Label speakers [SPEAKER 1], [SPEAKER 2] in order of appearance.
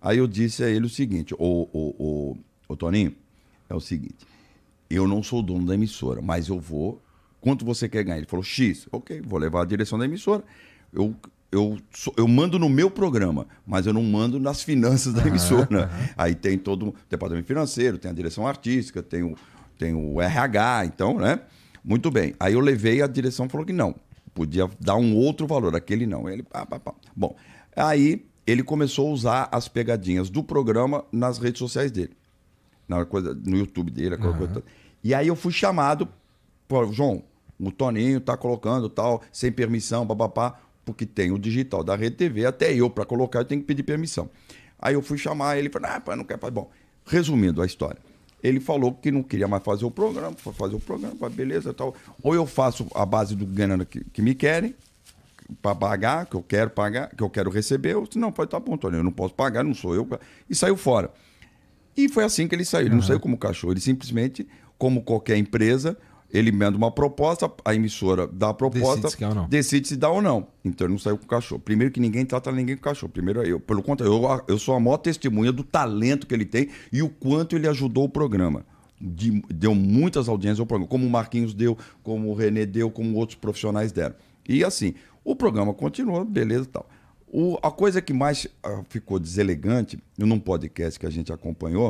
[SPEAKER 1] Aí eu disse a ele o seguinte: Ô, ô, ô, ô Toninho, é o seguinte, eu não sou dono da emissora, mas eu vou. Quanto você quer ganhar? Ele falou X. Ok, vou levar a direção da emissora. Eu, eu, eu mando no meu programa, mas eu não mando nas finanças da emissora. Aí tem todo o departamento financeiro, tem a direção artística, tem o, tem o RH, então, né? Muito bem. Aí eu levei, a direção falou que não. Podia dar um outro valor, aquele não. Ele, pá, pá, pá. Bom, aí ele começou a usar as pegadinhas do programa nas redes sociais dele na coisa, no YouTube dele, aquela coisa toda. E aí eu fui chamado, pô, João, o Toninho tá colocando tal, sem permissão, papapá, porque tem o digital da Rede TV, até eu, para colocar, eu tenho que pedir permissão. Aí eu fui chamar ele, falei, ah, não quer fazer. Bom, resumindo a história. Ele falou que não queria mais fazer o programa, foi fazer o programa, beleza tal. Ou eu faço a base do ganhando que, que me querem, para pagar, que eu quero pagar, que eu quero receber. Eu disse, não, pode tá bom, Toninho, eu não posso pagar, não sou eu. E saiu fora. E foi assim que ele saiu. Ele não saiu como cachorro, ele simplesmente, como qualquer empresa, ele manda uma proposta, a emissora dá a proposta,
[SPEAKER 2] Decide se
[SPEAKER 1] decide se dá ou não. Então ele não saiu com o cachorro. Primeiro que ninguém trata ninguém com cachorro. Primeiro é eu. Pelo contrário, eu, eu sou a maior testemunha do talento que ele tem e o quanto ele ajudou o programa. De- deu muitas audiências ao programa, como o Marquinhos deu, como o Renê deu, como outros profissionais deram. E assim, o programa continuou, beleza e tal. O- a coisa que mais ah, ficou deselegante, num podcast que a gente acompanhou,